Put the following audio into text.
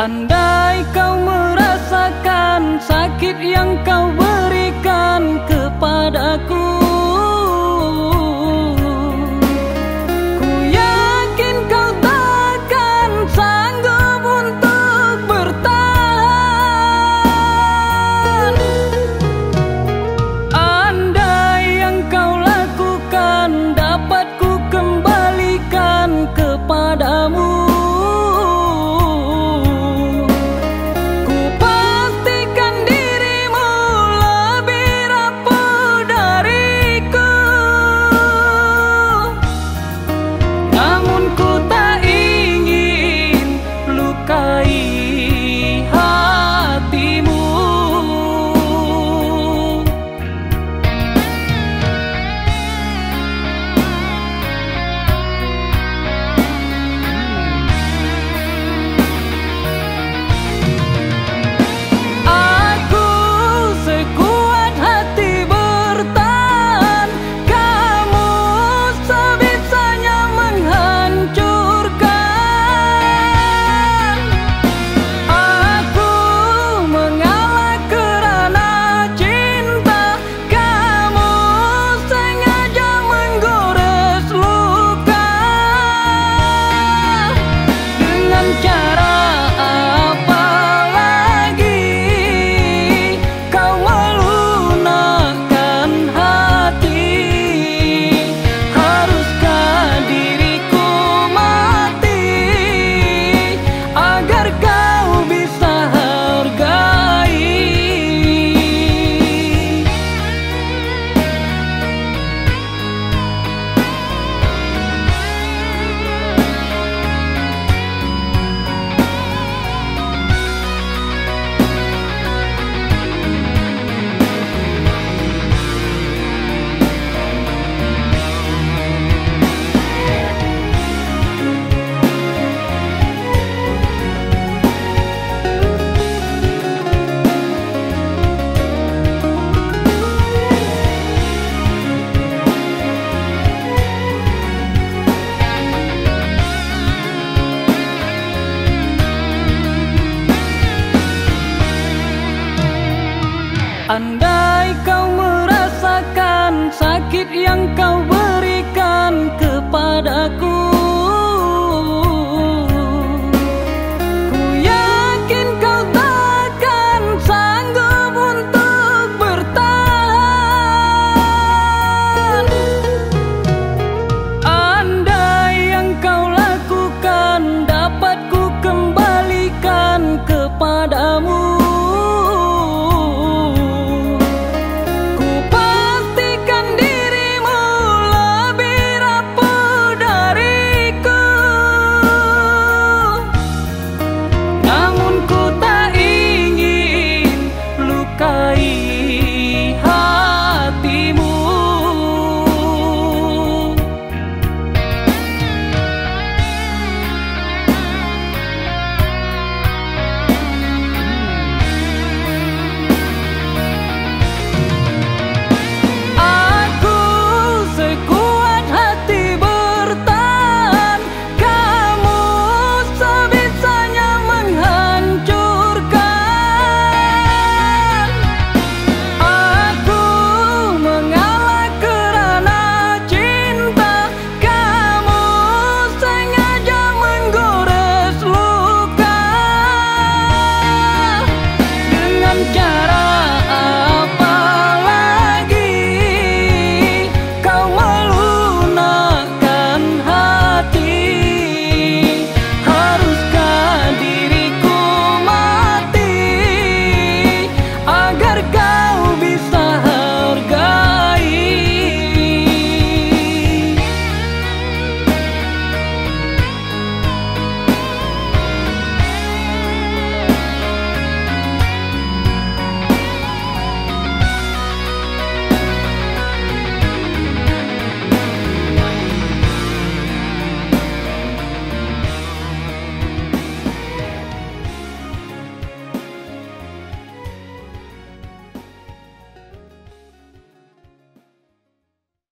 Andai kau merasakan sakit yang kau berikan kepadaku not Anda